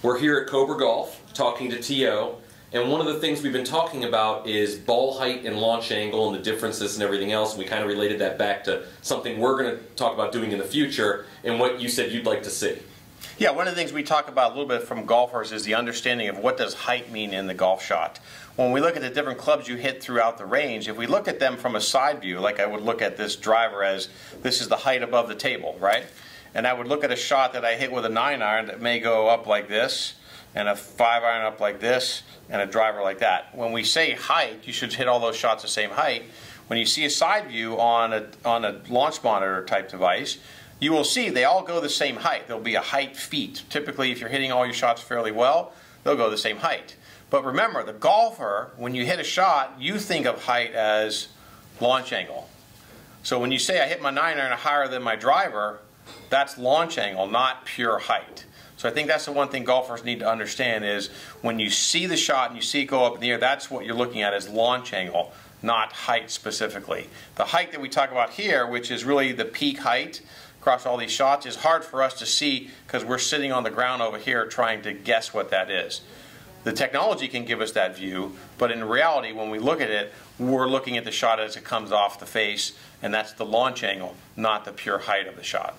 We're here at Cobra Golf talking to TO, and one of the things we've been talking about is ball height and launch angle and the differences and everything else. And we kind of related that back to something we're going to talk about doing in the future and what you said you'd like to see. Yeah, one of the things we talk about a little bit from golfers is the understanding of what does height mean in the golf shot. When we look at the different clubs you hit throughout the range, if we look at them from a side view, like I would look at this driver as this is the height above the table, right? And I would look at a shot that I hit with a 9 iron that may go up like this, and a 5 iron up like this, and a driver like that. When we say height, you should hit all those shots the same height. When you see a side view on a, on a launch monitor type device, you will see they all go the same height. There'll be a height feet. Typically, if you're hitting all your shots fairly well, they'll go the same height. But remember, the golfer, when you hit a shot, you think of height as launch angle. So when you say I hit my 9 iron higher than my driver, that's launch angle, not pure height. So I think that's the one thing golfers need to understand is when you see the shot and you see it go up in the air, that's what you're looking at as launch angle, not height specifically. The height that we talk about here, which is really the peak height across all these shots, is hard for us to see because we're sitting on the ground over here trying to guess what that is. The technology can give us that view, but in reality, when we look at it, we're looking at the shot as it comes off the face, and that's the launch angle, not the pure height of the shot.